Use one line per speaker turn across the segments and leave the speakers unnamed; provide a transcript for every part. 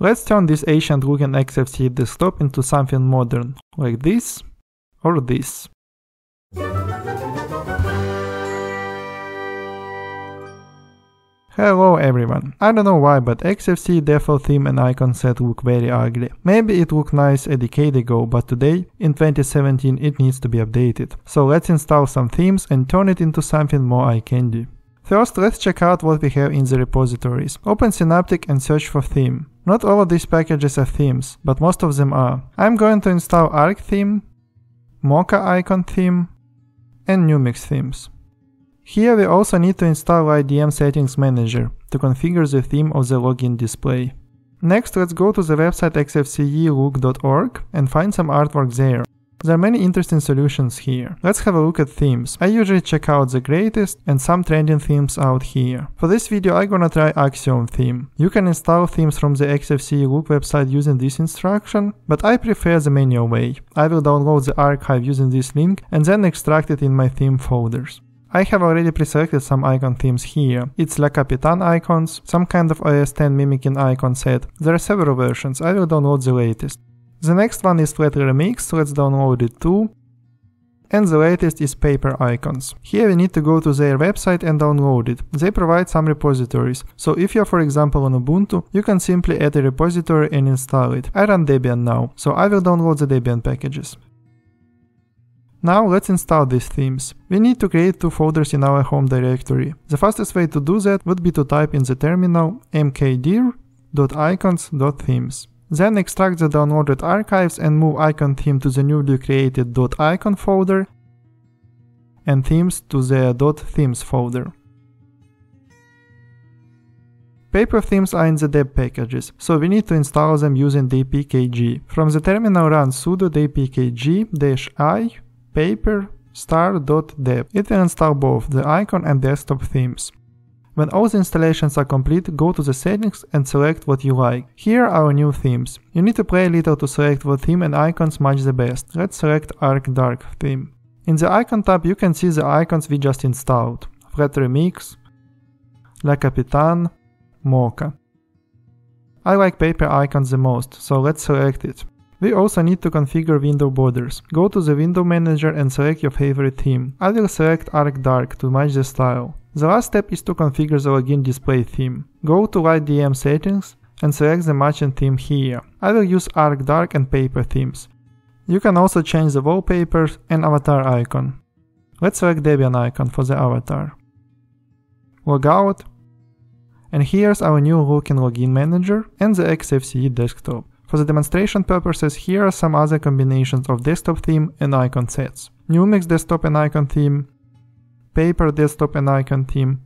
Let's turn this ancient looking XFCE desktop into something modern, like this or this. Hello everyone. I don't know why, but XFCE default theme and icon set look very ugly. Maybe it looked nice a decade ago, but today, in 2017, it needs to be updated. So let's install some themes and turn it into something more eye candy. First, let's check out what we have in the repositories. Open Synaptic and search for theme. Not all of these packages are themes, but most of them are. I'm going to install Arc theme, Moka icon theme, and Numix themes. Here we also need to install LightDM Settings Manager to configure the theme of the login display. Next, let's go to the website xfce-look.org and find some artwork there. There are many interesting solutions here. Let's have a look at themes. I usually check out the greatest and some trending themes out here. For this video I'm gonna try Axiom theme. You can install themes from the XFCE Look website using this instruction, but I prefer the manual way. I will download the archive using this link and then extract it in my theme folders. I have already preselected some icon themes here. It's La Capitaine icons, some kind of OS 10 mimicking icon set. There are several versions, I will download the latest. The next one is Flat Remix, let's download it too. And the latest is Paper Icons. Here we need to go to their website and download it. They provide some repositories, so if you're for example on Ubuntu, you can simply add a repository and install it. I run Debian now, so I will download the Debian packages. Now let's install these themes. We need to create two folders in our home directory. The fastest way to do that would be to type in the terminal mkdir.icons.themes. Then extract the downloaded archives and move icon theme to the newly created .icon folder and themes to the .themes folder. Paper themes are in the deb packages, so we need to install them using dpkg. From the terminal run sudo dpkg-i paper star.deb. It will install both the icon and desktop themes. When all the installations are complete, go to the settings and select what you like. Here are our new themes. You need to play a little to select what theme and icons match the best. Let's select Arc Dark theme. In the icon tab you can see the icons we just installed. Flat Remix, La Capitaine, Moka. I like paper icons the most, so let's select it. We also need to configure window borders. Go to the window manager and select your favorite theme. I will select Arc Dark to match the style. The last step is to configure the login display theme. Go to LightDM settings and select the matching theme here. I will use Arc Dark and Paper themes. You can also change the wallpapers and avatar icon. Let's select Debian icon for the avatar. Log out. And here's our new looking login manager and the XFCE desktop. For the demonstration purposes, here are some other combinations of desktop theme and icon sets. Numix desktop and icon theme, Paper desktop and icon theme,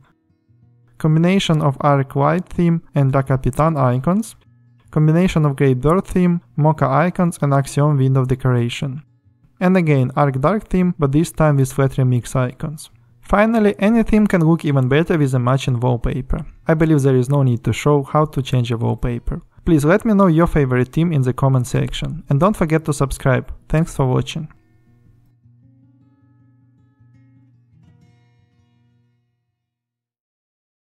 combination of Arc Light theme and La Capitaine icons, combination of Greybird theme, Moka icons and Axiom window decoration. And again, Arc Dark theme, but this time with Flat Remix icons. Finally, any theme can look even better with a matching wallpaper. I believe there is no need to show how to change a wallpaper. Please let me know your favorite theme in the comment section and don't forget to subscribe. Thanks for watching.